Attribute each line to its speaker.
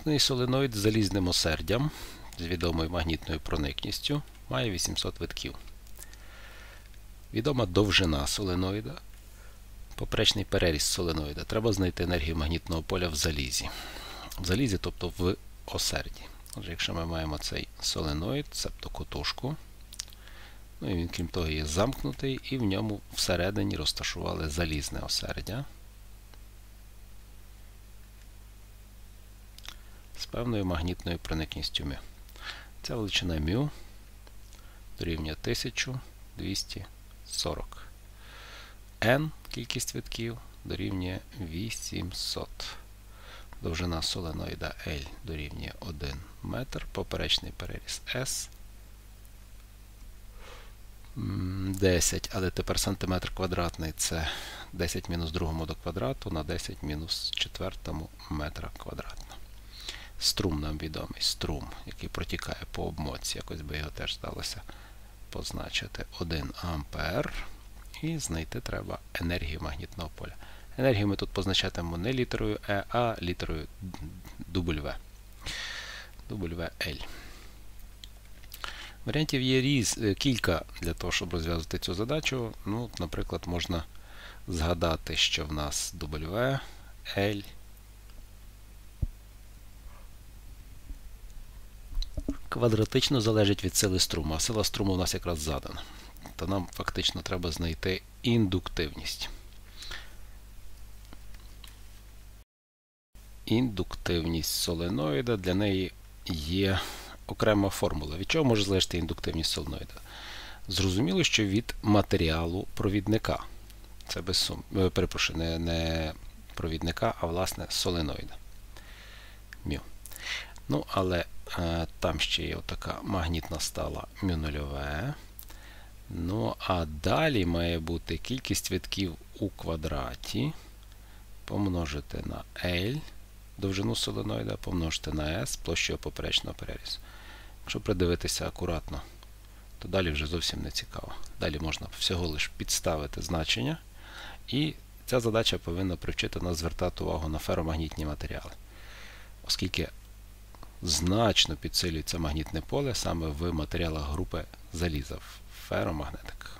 Speaker 1: Замкнений соленоїд з залізним осердям з відомою магнітною проникністю має 800 витків. Відома довжина соленоїда, поперечний переріз соленоїда. Треба знайти енергію магнітного поля в залізі. В залізі, тобто в осерді. Отже, якщо ми маємо цей соленоїд, цебто котушку, ну і він, крім того, є замкнутий, і в ньому всередині розташували залізне осердя. З певною магнітною проникністю μ. Ця величина μ дорівнює 1240. N кількість витків дорівнює 800. Довжина соленоїда L дорівнює 1 метр. Поперечний переріз S 10, але тепер сантиметр квадратний це 10 мінус другому до квадрату на 10 мінус четвертому метра квадратного. Струм нам відомий, струм, який протікає по обмотці. Якось би його теж здалося позначити 1 ампер. І знайти треба енергію магнітного поля. Енергію ми тут позначатимемо не літерою E, а літерою W. WL. Варіантів є різ, е, кілька для того, щоб розв'язати цю задачу. Ну, Наприклад, можна згадати, що в нас W, L. квадратично залежить від сили струму, а сила струму у нас якраз задана. То нам фактично треба знайти індуктивність. Індуктивність соленоїда для неї є окрема формула. Від чого може залежати індуктивність соленоїда? Зрозуміло, що від матеріалу провідника. Це без сум. Е, перепрошую, не, не провідника, а власне соленоїда. Мю. Ну, але там ще є така магнітна стала μ0. Ну, а далі має бути кількість витків у квадраті. Помножити на L, довжину соленоїда, помножити на S, площу поперечного перерізу. Якщо придивитися акуратно, то далі вже зовсім не цікаво. Далі можна всього лише підставити значення. І ця задача повинна привчити нас звертати увагу на феромагнітні матеріали. Оскільки значно підсилюється магнітне поле саме в матеріалах групи заліза в феромагнетиках.